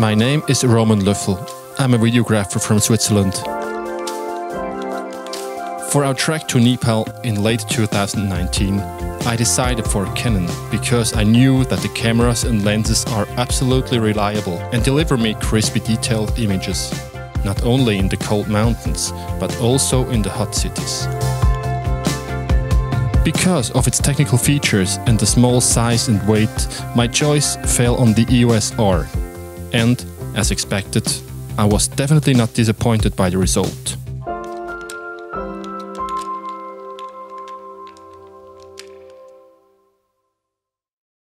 My name is Roman Löffel. I'm a videographer from Switzerland. For our trek to Nepal in late 2019, I decided for Canon because I knew that the cameras and lenses are absolutely reliable and deliver me crispy detailed images, not only in the cold mountains, but also in the hot cities. Because of its technical features and the small size and weight, my choice fell on the EOS R. And, as expected, I was definitely not disappointed by the result.